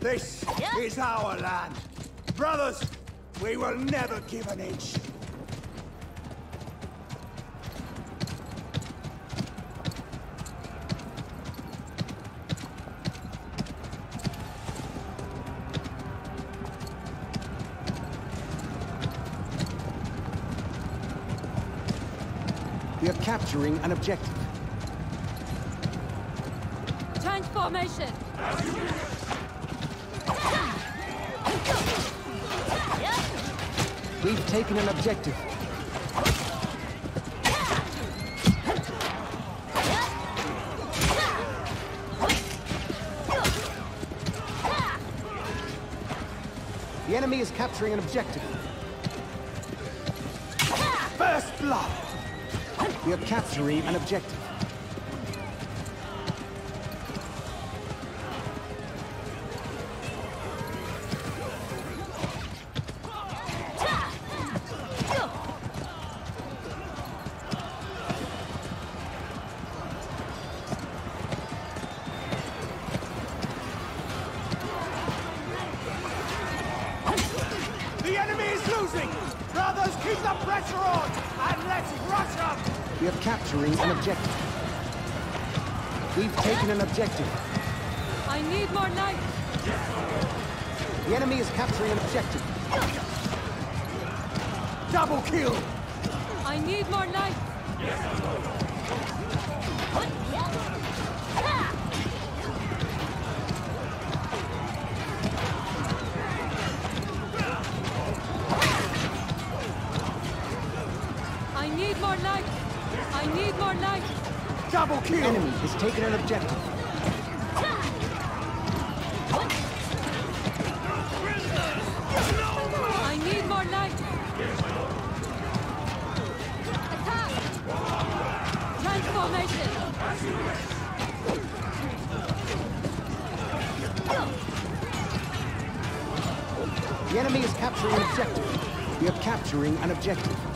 This is our land. Brothers, we will never give an inch. We are capturing an objective. Change formation. We've taken an objective. The enemy is capturing an objective. First blood! We are capturing an objective. The enemy is losing! Brothers, keep the pressure on! And let's rush them! We are capturing an objective. We've taken an objective. I need more knights. The enemy is capturing an objective. Double kill! I need more knights. Need more knights. I need more knights. Double The kill! enemy has taken an objective. I need more knights. Attack! Transformation. The enemy is capturing an objective. We are capturing an objective.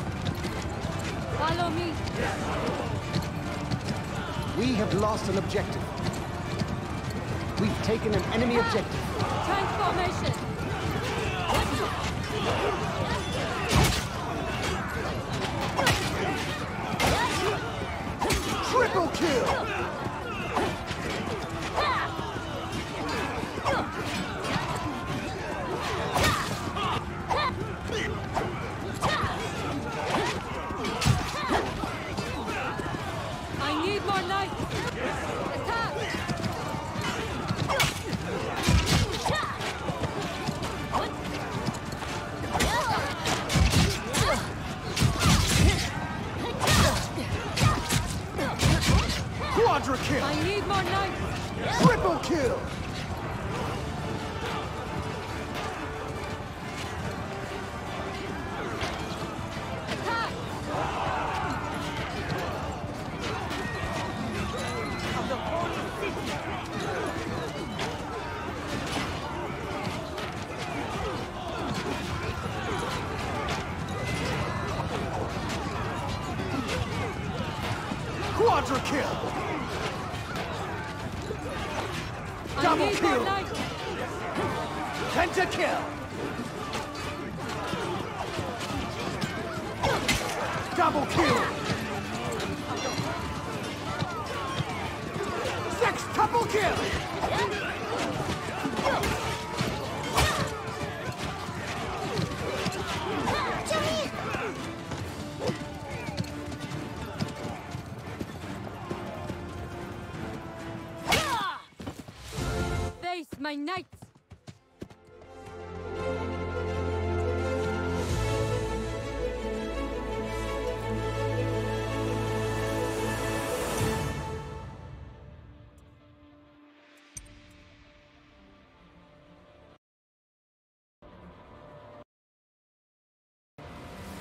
Follow me. We have lost an objective. We've taken an enemy objective. Transformation. Triple kill! Quadra kill! Double need more kill. Double kill! Sextuple kill!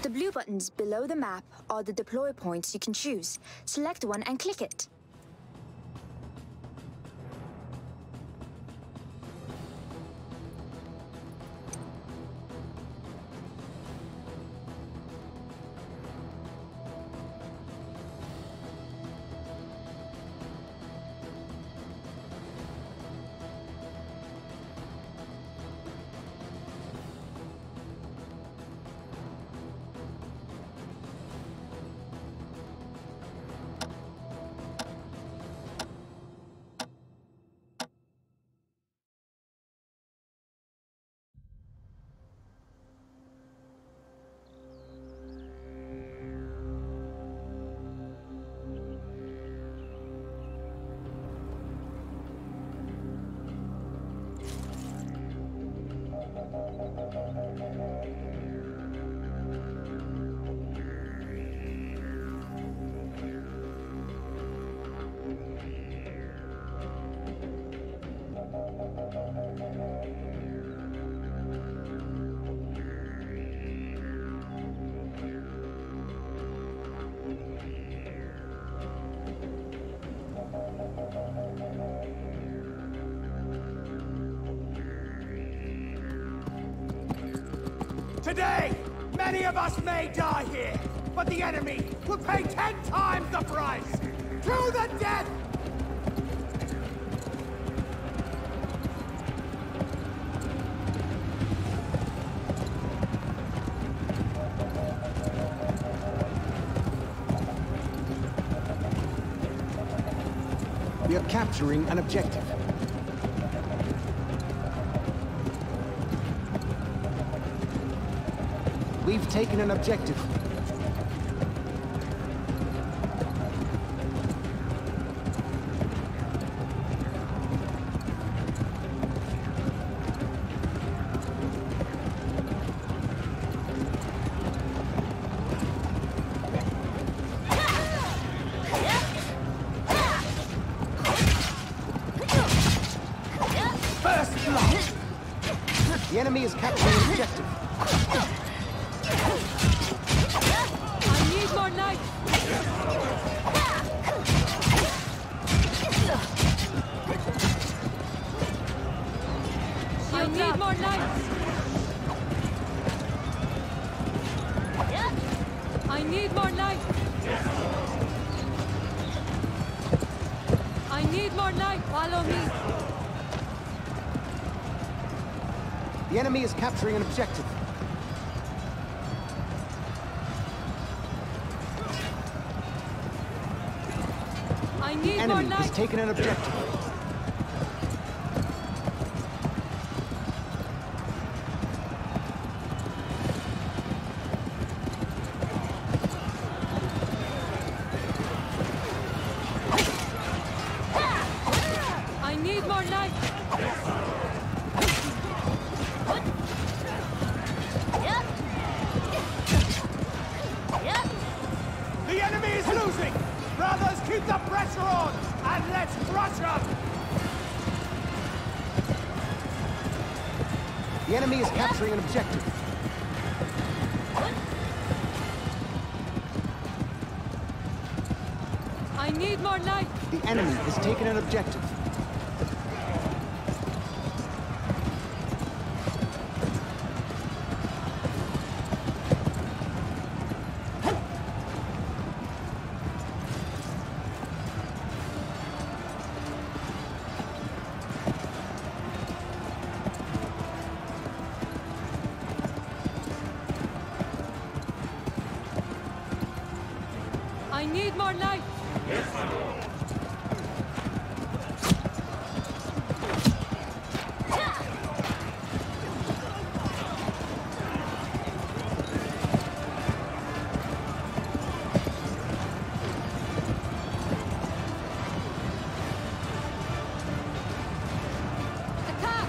The blue buttons below the map are the deploy points you can choose. Select one and click it. Today, many of us may die here, but the enemy will pay ten times the price! To the death! We are capturing an objective. We've taken an objective. The enemy is capturing an objective. I need more Enemy has taken an objective. The pressure on! And let's crush them! The enemy is capturing an objective. I need more light. The enemy has taken an objective. I need more light. Yes, my lord. Attack!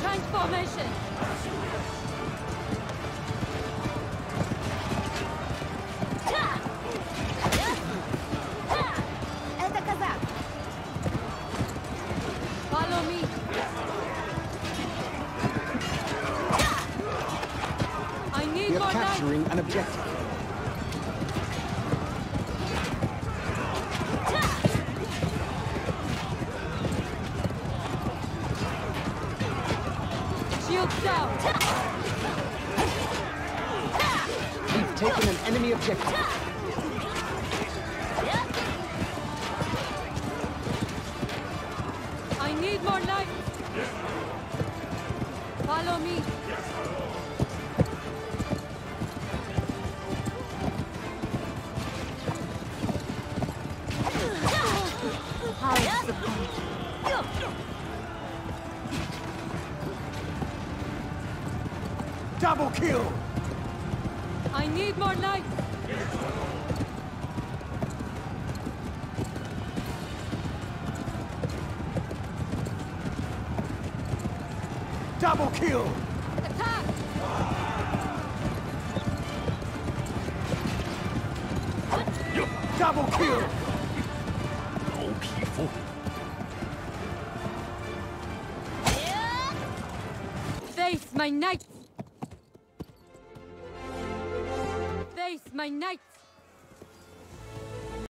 Change formation! Capturing an objective. We've taken an enemy objective. I need more light. Follow me. Double kill! I need more light. Double kill! Attack! Double kill! Face my knights. My knights.